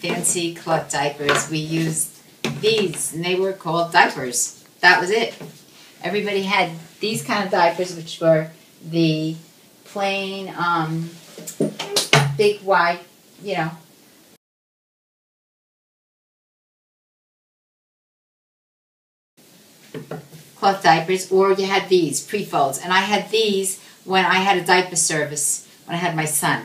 fancy cloth diapers. We used these, and they were called diapers. That was it. Everybody had these kind of diapers, which were the plain, um, big, wide, you know, cloth diapers, or you had these pre-folds. And I had these when I had a diaper service, when I had my son.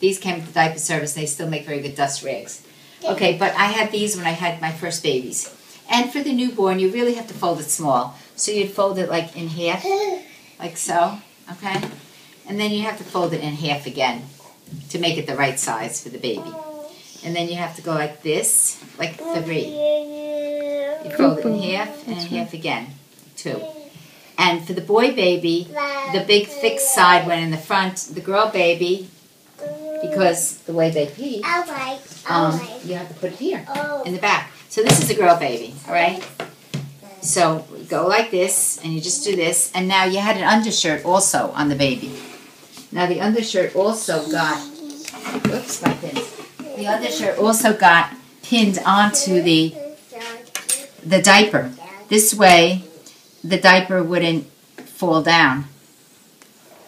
These came with the diaper service, and they still make very good dust rags. Okay, but I had these when I had my first babies. And for the newborn, you really have to fold it small. So you'd fold it like in half, like so, okay? And then you have to fold it in half again to make it the right size for the baby. And then you have to go like this, like three. You fold it in half and in half again, two. And for the boy baby, the big thick side went in the front. The girl baby, because the way they pee, um, you have to put it here in the back. So this is a girl baby, all right? So go like this, and you just do this, and now you had an undershirt also on the baby. Now the undershirt also got, whoops, my pins. The undershirt also got pinned onto the the diaper. This way, the diaper wouldn't fall down.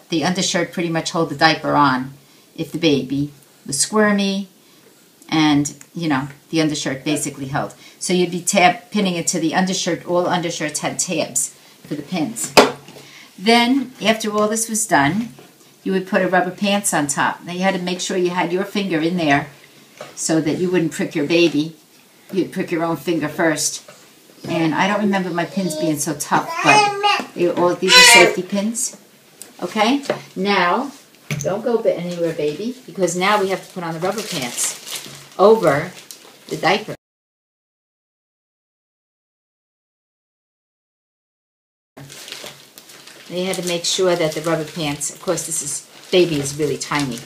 The undershirt pretty much hold the diaper on if the baby was squirmy and, you know, the undershirt basically held. So you'd be tab pinning it to the undershirt. All undershirts had tabs for the pins. Then, after all this was done, you would put a rubber pants on top. Now you had to make sure you had your finger in there so that you wouldn't prick your baby. You'd prick your own finger first. And I don't remember my pins being so tough, but they all, these are safety pins. Okay? Now, don't go anywhere, baby, because now we have to put on the rubber pants over the diaper. They had to make sure that the rubber pants, of course this is, baby is really tiny.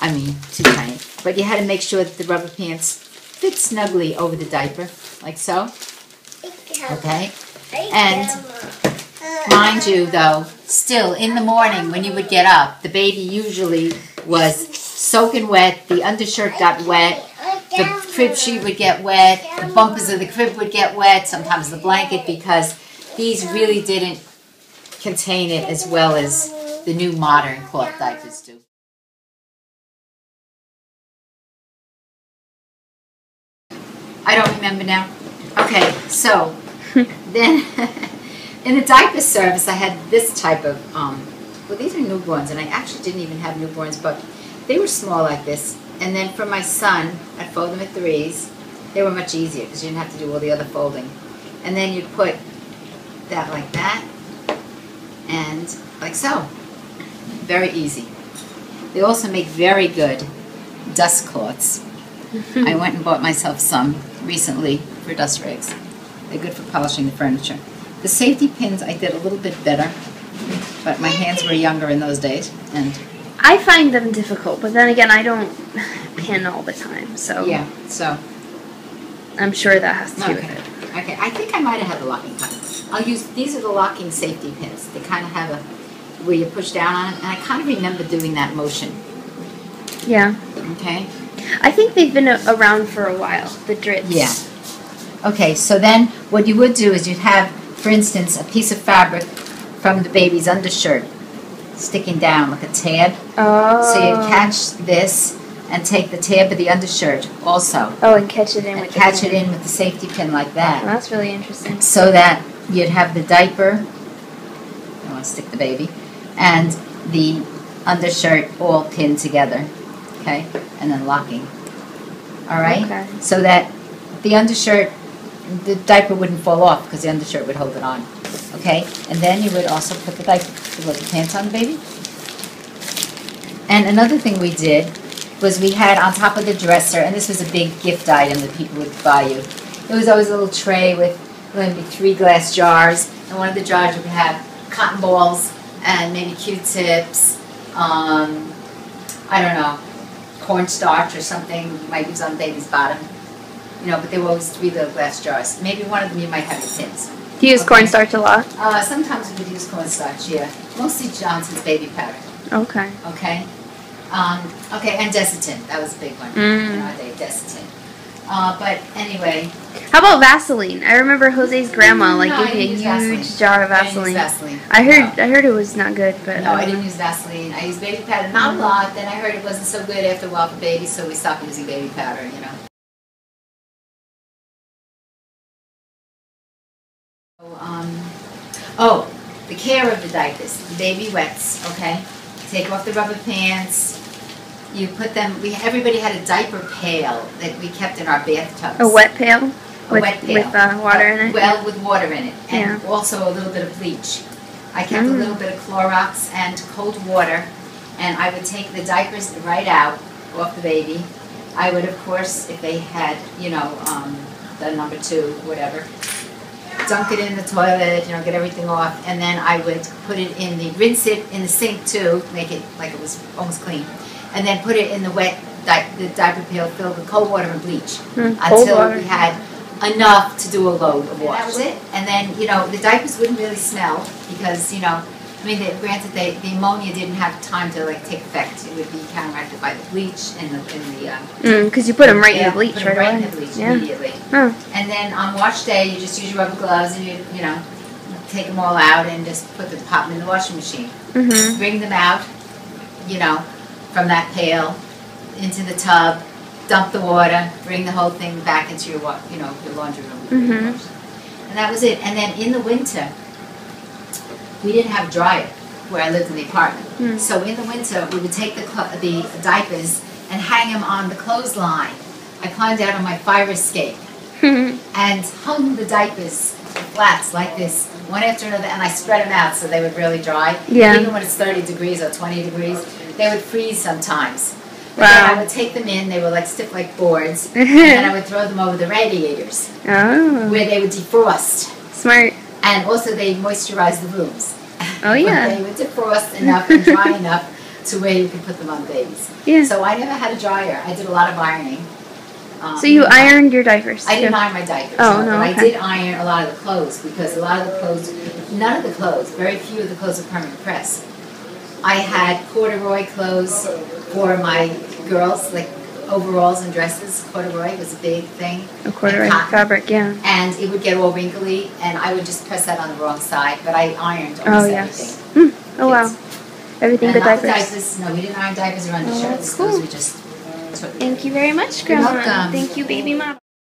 I mean, too tiny. But you had to make sure that the rubber pants fit snugly over the diaper, like so. Okay? And mind you, though, still in the morning when you would get up, the baby usually was soaking wet, the undershirt got wet, the crib sheet would get wet, the bumpers of the crib would get wet, sometimes the blanket, because these really didn't contain it as well as the new modern cloth diapers do. I don't remember now. Okay, so then in the diaper service, I had this type of, um, well, these are newborns, and I actually didn't even have newborns, but they were small like this. And then for my son, I'd fold them at threes. They were much easier because you didn't have to do all the other folding. And then you'd put that like that, and like so. Very easy. They also make very good dust cloths. I went and bought myself some recently for dust rags. They're good for polishing the furniture. The safety pins I did a little bit better, but my hands were younger in those days, and I find them difficult, but then again, I don't pin all the time, so yeah, so I'm sure that has to do okay. with it. Okay, I think I might have had the locking kind. I'll use these are the locking safety pins. They kind of have a where you push down on it, and I kind of remember doing that motion. Yeah, Okay. I think they've been a- around for a while. The Dritz. Yeah. Okay, so then what you would do is you'd have, for instance, a piece of fabric from the baby's undershirt sticking down like a tab. Oh. So you'd catch this and take the tab of the undershirt also. Oh, and catch it in And with catch the it in with the safety pin like that. Well, that's really interesting. So that you'd have the diaper, I want to stick the baby, and the undershirt all pinned together. Okay? And then locking. All right? Okay. So that the undershirt, the diaper wouldn't fall off because the undershirt would hold it on. Okay? And then you would also put the diaper, the pants on the baby. And another thing we did was we had on top of the dresser, and this was a big gift item that people would buy you. It was always a little tray with maybe three glass jars, and one of the jars would have cotton balls and maybe Q-tips, um, I don't know, cornstarch or something you might use on the baby's bottom. You know, but they were always three little glass jars. Maybe one of them you might have the pins. Do you use Okay. cornstarch a lot? Uh, sometimes we would use cornstarch, yeah. Mostly Johnson's baby powder, Okay. okay? Um, okay, and Desitin, that was a big one Mm. in our day, Desitin. Uh, but anyway, How about Vaseline? I remember Jose's grandma like No, gave me a huge Vaseline. jar of I didn't use Vaseline. Vaseline. I heard I heard it was not good, but No, I um, didn't use Vaseline. I used baby powder, not a lot. Then I heard it wasn't so good after a while for babies, so we stopped using baby powder. You know. Um, oh, the care of the diapers. The baby wets. Okay, take off the rubber pants. You put them. We everybody had a diaper pail that we kept in our bathtubs. a wet pail A with wet pail. with uh, water in it. Well, with water in it, and Yeah. also a little bit of bleach. I kept a Mm. little bit of Clorox and cold water, and I would take the diapers right out off the baby. I would, of course, if they had, you know, um, the number two, whatever, dunk it in the toilet, you know, get everything off, and then I would put it in the rinse it in the sink too, make it like it was almost clean, and then put it in the wet di- the diaper pail filled with cold water and bleach Mm, until water. we had enough to do a load of wash. That was it. And then, you know, the diapers wouldn't really smell because, you know, I mean, they, granted, they, the ammonia didn't have time to like take effect. It would be counteracted by the bleach and the, and the um, Because you put them right in the bleach put right, right away. in the bleach yeah. immediately. Huh. And then on wash day, you just use your rubber gloves and you, you know, take them all out and just put the pop them in the washing machine. Mm-hmm. Bring them out, you know, from that pail into the tub, dump the water, bring the whole thing back into your, you know, your laundry room. Mm-hmm. And that was it. And then in the winter, we didn't have a dryer where I lived in the apartment. Mm. So in the winter, we would take the, the diapers and hang them on the clothesline. I climbed out on my fire escape and hung the diapers flats like this, one after another, and I spread them out so they would really dry. Yeah. Even when it's 30 degrees or 20 degrees, they would freeze sometimes. Wow. I would take them in, they were like stiff like boards, and then I would throw them over the radiators oh, where they would defrost. smart. And also they moisturize the rooms. Oh, yeah. They would defrost enough and dry enough to where you could put them on babies. Yeah. So I never had a dryer. I did a lot of ironing. Um, So you ironed your diapers. I didn't too. iron my diapers, Oh, no, but I did iron a lot of the clothes because a lot of the clothes, none of the clothes, very few of the clothes are permanent press. I had corduroy clothes for my girls, like overalls and dresses. Corduroy was a big thing. A corduroy fabric, yeah. And it would get all wrinkly, and I would just press that on the wrong side, but I ironed Oh almost yes. everything. Hmm. Oh wow. Everything And but the diapers. diapers. No, we didn't iron diapers or undershirts. Oh, cool. Those we just took. Thank you very much, You're Grandma. welcome. Thank you, baby mom.